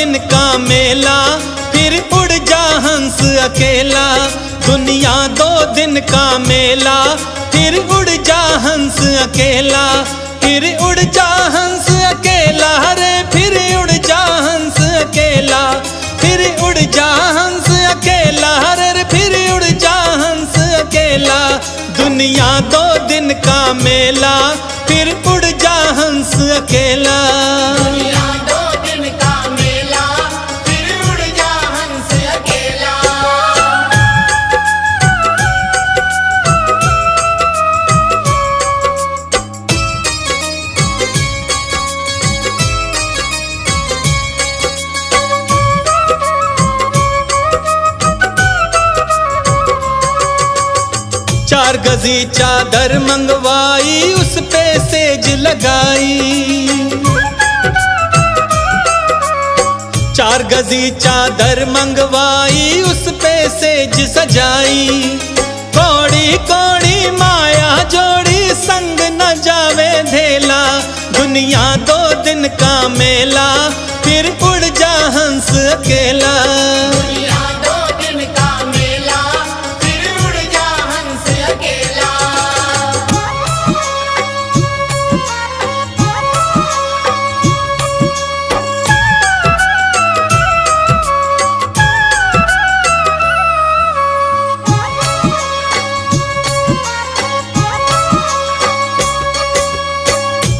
दिन का मेला, फिर उड़ जा हंस अकेला। दुनिया दो दिन का मेला, फिर उड़ जा हंस अकेला। फिर उड़ जा हंस अकेला रे फिर उड़ जा हंस अकेला। फिर उड़ जा हंस अकेला रे फिर उड़ जा हंस अकेला। दुनिया दो दिन का मेला, फिर उड़ जा हंस अकेला। चार गजी चादर मंगवाई, उस पे सेज लगाई। चार गजी चादर मंगवाई, उस पे सेज सजाई। कौड़ी कौड़ी माया जोड़ी, संग न जावे धेला। दुनिया दो दिन का मेला, फिर उड़ जा हंस अकेला।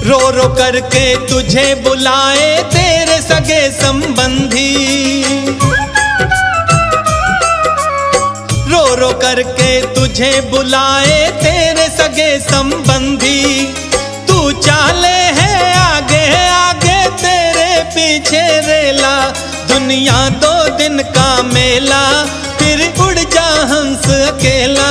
रो रो करके तुझे बुलाए तेरे सगे संबंधी। रो रो करके तुझे बुलाए तेरे सगे संबंधी। तू चाले है आगे आगे तेरे पीछे रेला। दुनिया दो दिन का मेला, फिर उड़ जा हंस अकेला।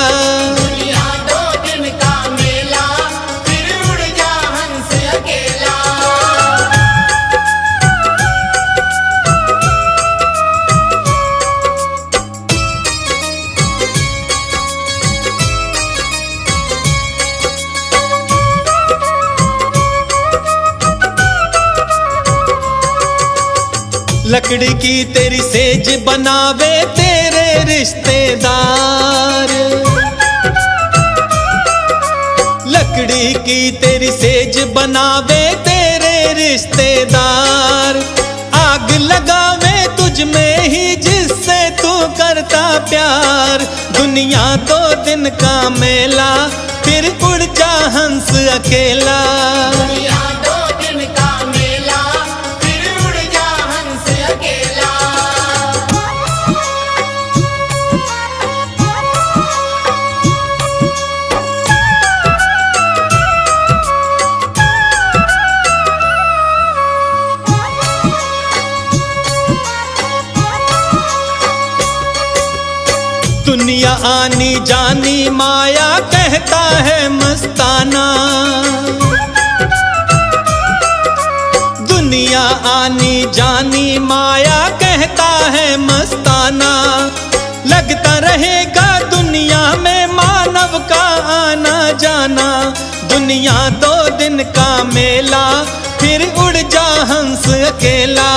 लकड़ी की तेरी सेज बनावे तेरे रिश्तेदार। लकड़ी की तेरी सेज बनावे तेरे रिश्तेदार। आग लगावे तुझ में ही जिससे तू करता प्यार। दुनिया दो दिन का मेला, फिर उड़ जा हंस अकेला। दुनिया आनी जानी माया कहता है मस्ताना। दुनिया आनी जानी माया कहता है मस्ताना। लगता रहेगा दुनिया में मानव का आना जाना। दुनिया दो दिन का मेला, फिर उड़ जा हंस अकेला।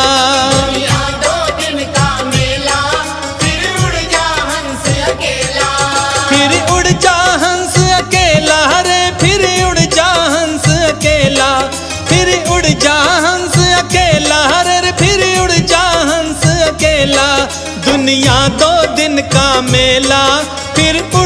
फिर उड़ जा हंस अकेला, हर फिर उड़ जा हंस अकेला। दुनिया दो दिन का मेला, फिर उड़